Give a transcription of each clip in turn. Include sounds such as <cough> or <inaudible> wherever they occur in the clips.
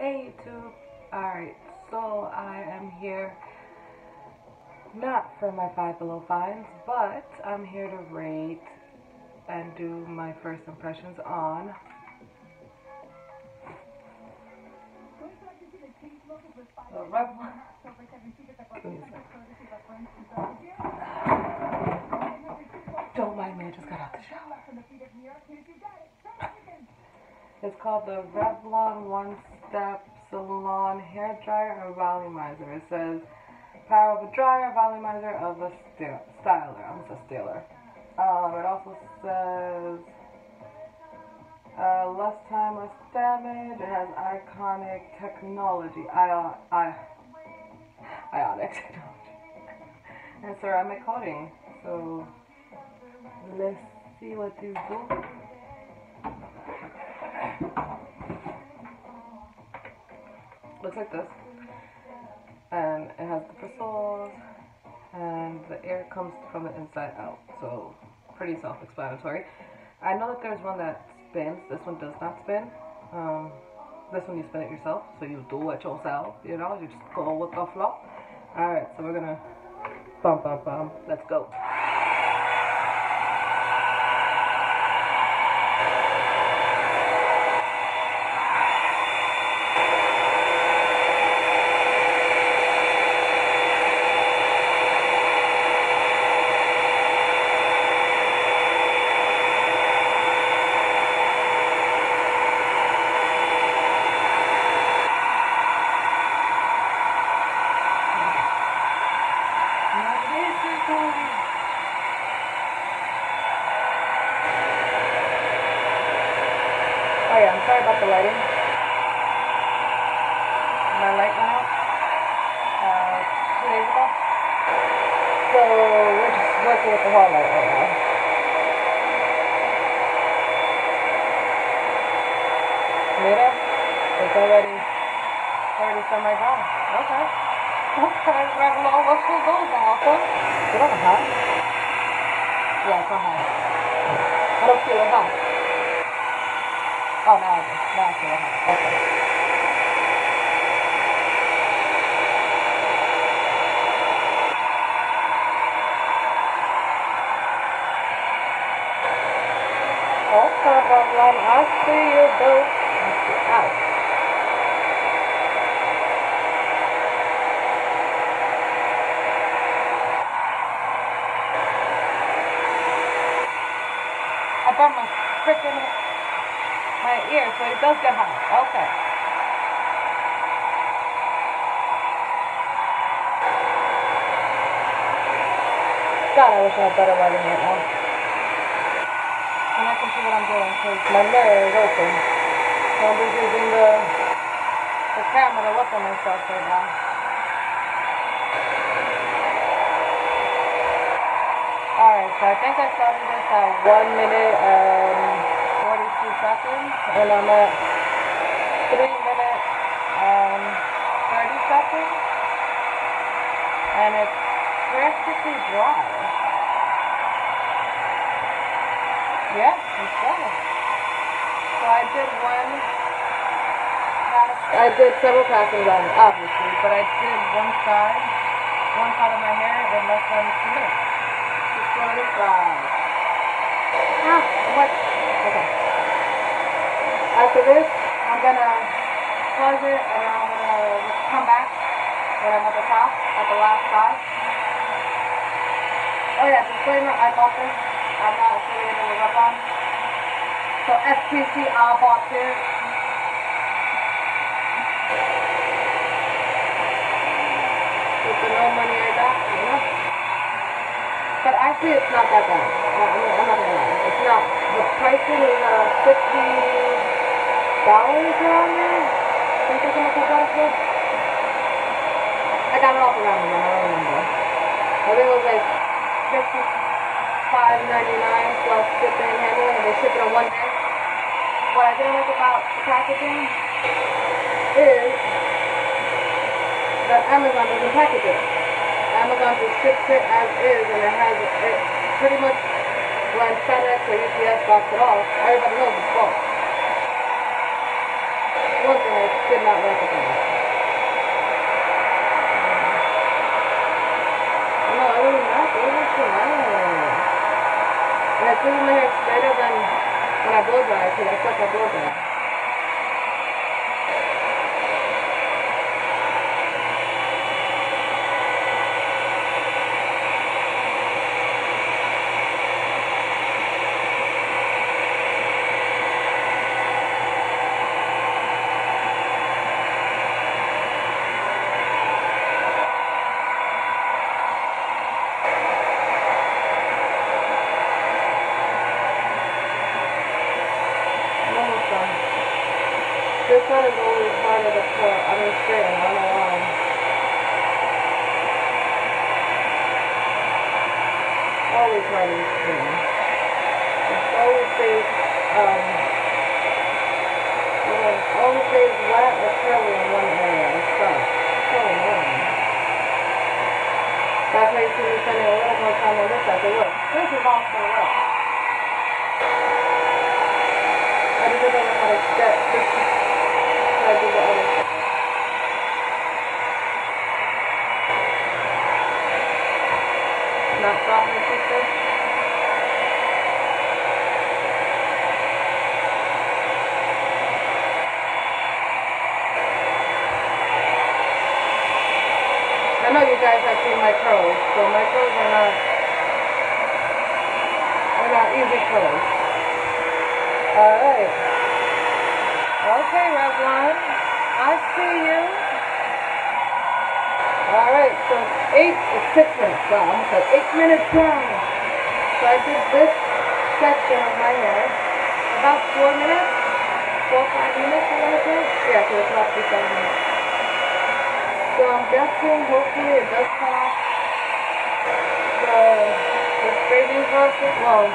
Hey YouTube. Alright, so I am here not for my Five Below finds, but I'm here to rate and do my first impressions on the Rebel. Don't mind me, I just got out the shower. It's called the Revlon One Step Salon Hair Dryer and Volumizer. It says power of a dryer, volumizer of a styler. I'm a styler. Um, it also says uh, less time, less damage. It has iconic technology, ion, I, ionic <laughs> technology, and ceramic coating. So let's see what these do. Looks like this. And it has the bristles, and the air comes from the inside out. So pretty self-explanatory. I know that there's one that spins. This one does not spin. Um, this one you spin it yourself, so you do it yourself. You know, you just go with the flow. All right, so we're gonna bump, bump, bump. Let's go. Oh yeah, I'm sorry about the lighting. My light went out uh, two days ago. So we're working with the hall light right now. Mira, it's already already semi-dry. Okay. Okay, Revlon, what's your goal, Martha? You don't hot? Yeah, it's hot. I don't feel it. Oh, now I do. Now I feel it. Okay. Okay, Revlon, I see you, boo. I see out. I burned my freaking my ear, so it does get hot. Okay. God, I wish I had better lighting right now. What I'm doing because my mirror is open. So I'm just using the, the camera to look at myself right now. Alright, so I think I started this at 1 minute and 42 seconds. And I'm at 3 minutes and 30 seconds. And it's practically dry. Yeah, it's dry. So I did one pass. I did several passings on it, obviously, but I did one side, one side of my hair in less than two minutes. Just let it dry. Ah, what? Okay. After this, I'm gonna close it and then I'm gonna come back when I'm at the top, at the last side. Oh yeah, disclaimer, I bought this. I'm not affiliated with Revlon. So bought this. With the no money I got? But actually, it's not that bad. I I mean, I'm not gonna lie. It's not. The pricing is uh, fifty dollars there. I think how much I got it. Off around there. I don't remember. Think it was like fifty-five ninety-nine plus shipping and handling, and they ship it on one day. What I don't like about the packaging is that Amazon doesn't package it. Amazon just ships it as is, and it has it pretty much when FedEx or UPS drops it off. Everybody knows it's false. one thing I did not it. No, it was not. It was too. And I feel my hair straighter than when I blow dry because This one is always harder to put. I mean, straighten. I don't know why. Always harder to straighten. It always stays, um, you know, always stays wet or curly in one area. It's stuff. So annoying. That's why you see me spending a little more time on this side. So look, this is all so wet. I just don't know how to get this side to the other side. Not stop my sister. I know you guys have seen my curls, so my curls are not, are not easy curls. Alright. Okay, Revlon. I see you. Alright, so eight, it's six minutes. Wow, I almost said eight minutes down. So I did this section of my hair. About four minutes. Four, five minutes, I want to say. Yeah, so it's about three, seven minutes. So I'm guessing hopefully it does cut off the, the straightening process. Well,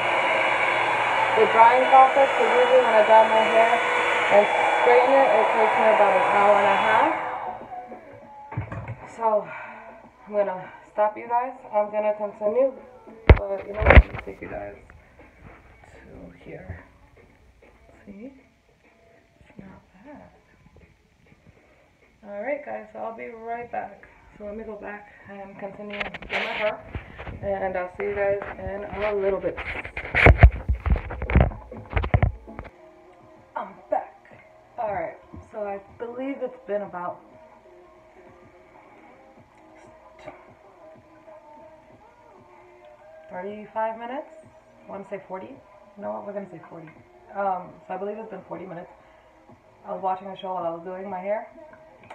the drying process because usually when I dye my hair and straighten it, takes me about an hour and a half. So I'm gonna stop you guys. I'm gonna continue, but you know what? Me take you guys to here. See? It's not bad. All right, guys. So I'll be right back. So let me go back and continue doing my hair, and I'll see you guys in a little bit. Alright, so I believe it's been about thirty-five minutes. I want to say forty. No, we're gonna say forty. Um, so I believe it's been forty minutes. I was watching a show while I was doing my hair,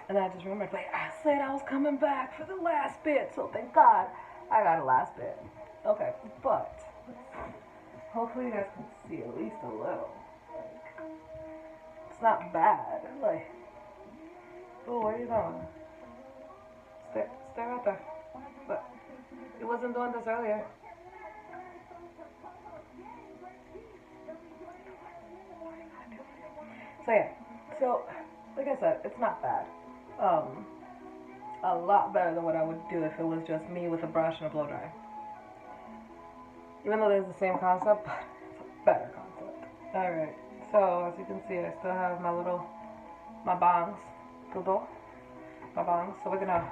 and I just remembered, like, I said I was coming back for the last bit, so thank God I got a last bit. Okay, but hopefully you guys can see at least a little. It's not bad. Like, oh, where are you going? Stay, stay right there. But it wasn't doing this earlier. So yeah, so like I said, it's not bad. Um, a lot better than what I would do if it was just me with a brush and a blow dry. Even though there's the same concept, it's a better concept. Alright, so as you can see, I still have my little, my bangs, todo, my bangs. So we're gonna,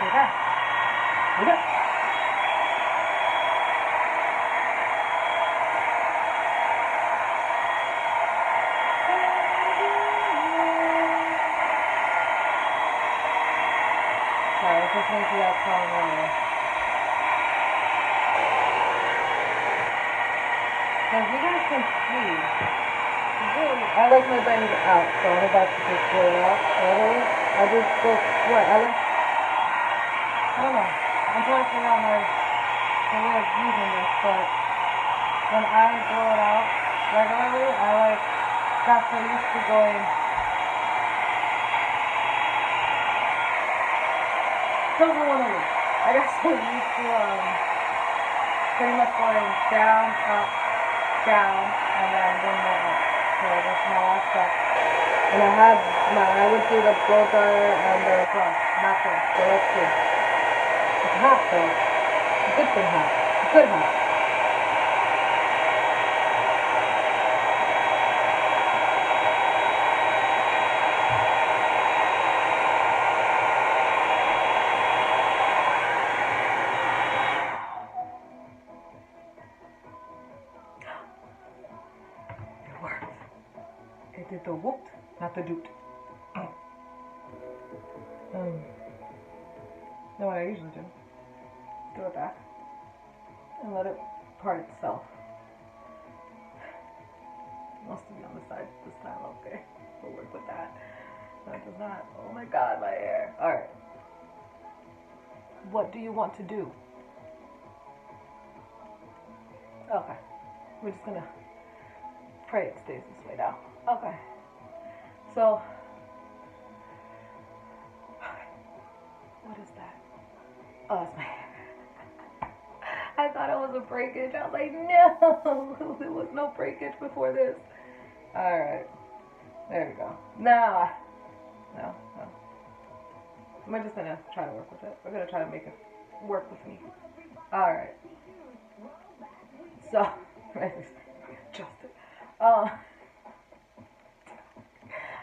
okay, okay. Sorry, I was listening to as you guys can I like my bangs out, so I'm about to just pull it out. I just go what? I like. I don't know. I'm trying to figure out my, way of using this, but when I blow it out regularly, I like got so used to going. Are one them. I got so used to um pretty much going down, up, down, and then one more up. So that's my last step. And I have my, I went through the blow and the brush, nothing. So let's see. It's hot though. A good thing hot. Good hot. It the whoop, not the doot. Um, what I usually do? It back and let it part itself. Must be on the side this time. Okay, we'll work with that. That does not. Oh my God, my hair. All right. What do you want to do? Okay, we're just gonna pray it stays this way now. Okay. So, what is that? Oh, that's my hair. I thought it was a breakage. I was like, no, <laughs> there was no breakage before this. All right, there we go. Now, no, no. We're just gonna try to work with it. We're gonna try to make it work with me. All right. So, <laughs> adjust it. Uh,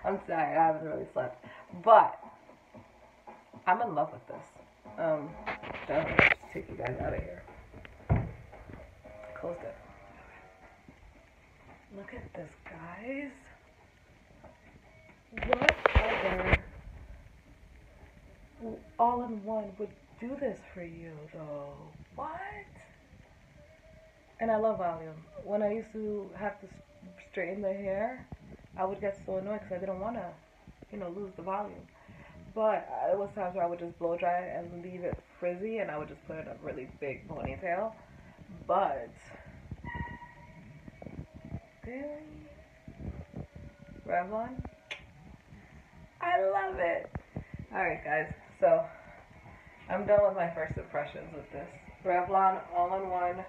I'm sorry, I haven't really slept, but I'm in love with this. Um, so gonna just take you guys out of here. Closed it. Look at this, guys. What other all-in-one would do this for you, though? What? And I love volume. When I used to have to straighten the hair, I would get so annoyed because I didn't want to, you know, lose the volume. But uh, it was times where I would just blow dry it and leave it frizzy, and I would just put in a really big ponytail. But really, Revlon, I love it. All right, guys. So I'm done with my first impressions with this Revlon all-in-one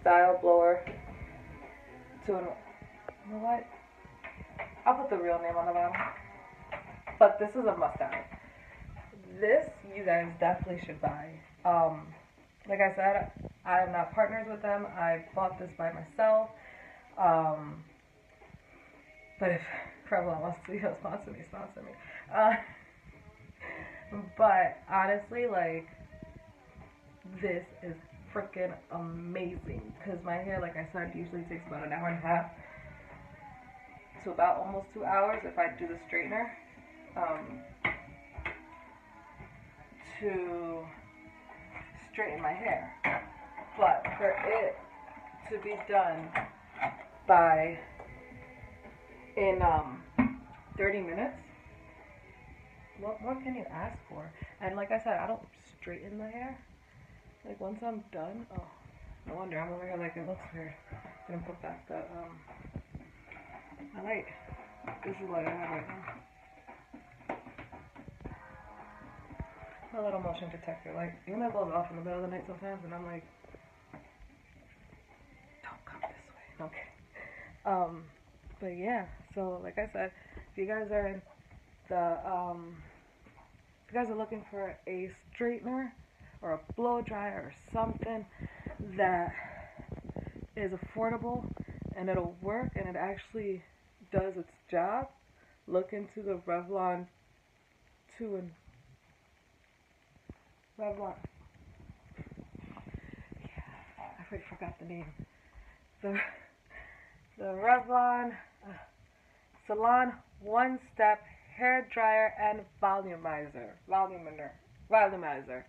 style blower. Two in you know what? I'll put the real name on the bottom. But this is a must-have. This you guys definitely should buy. Um, like I said, I am not partners with them. I bought this by myself. Um, but if <laughs> Revlon wants to you know, sponsor me, sponsor me. Uh, <laughs> but honestly, like this is freaking amazing because my hair, like I said, usually takes about an hour and a half to about almost two hours if I do the straightener. Um, to straighten my hair. But for it to be done by in um 30 minutes, what more can you ask for? And like I said, I don't straighten my hair. Like once I'm done, oh, no wonder I'm over here like it looks weird. I'm Gonna put back the um my light. This is what I have right now. A little motion detector light. You know, it goes off in the middle of the night sometimes, and I'm like, don't come this way. Okay. Um, but yeah. So like I said, if you guys are in the um, if you guys are looking for a straightener or a blow dryer or something that is affordable and it'll work and it actually does its job, look into the Revlon 2 and Revlon. Yeah, I already forgot the name. The the Revlon uh, Salon One Step Hair Dryer and Volumizer. Volumizer. Volumizer.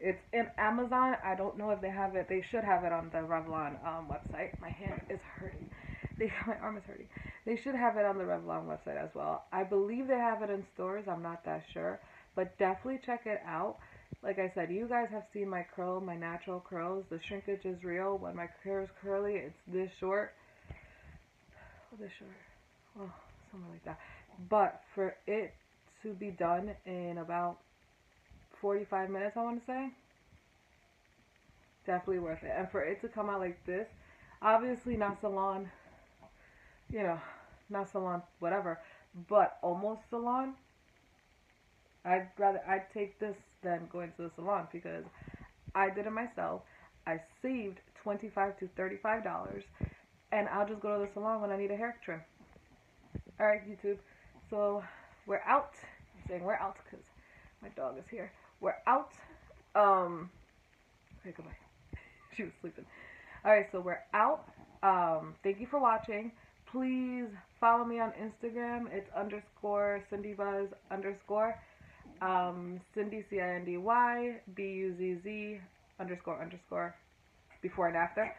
It's in Amazon. I don't know if they have it. They should have it on the Revlon um, website. My hand is hurting. <laughs> My arm is hurting. They should have it on the Revlon website as well. I believe they have it in stores. I'm not that sure, but definitely check it out. Like I said, you guys have seen my curl, my natural curls. The shrinkage is real. When my hair is curly, it's this short. Oh, this short. Oh, something like that. But for it to be done in about 45 minutes, I want to say, definitely worth it. And for it to come out like this, obviously not salon, you know, not salon, whatever, but almost salon. I'd rather I'd take this than going to the salon because I did it myself. I saved twenty five to thirty five dollars, and I'll just go to the salon when I need a hair trim. All right, YouTube. So we're out. I'm saying we're out because my dog is here. We're out. Um. Okay, goodbye. <laughs> she was sleeping. All right, so we're out. Um, thank you for watching. Please follow me on Instagram. It's underscore Cindy Buzz underscore um, Cindy C I N D Y B U Z Z underscore underscore before and after.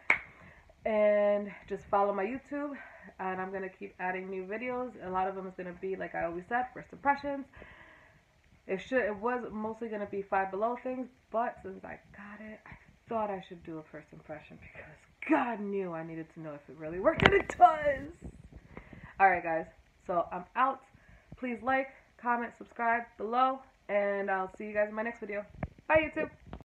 And just follow my YouTube, and I'm gonna keep adding new videos. A lot of them is gonna be like I always said, first impressions. It should. It was mostly gonna be five below things, but since I got it, I thought I should do a first impression because God knew I needed to know if it really worked, and it does. Alright, guys, so I'm out. Please like, comment, subscribe below, and I'll see you guys in my next video. Bye, YouTube.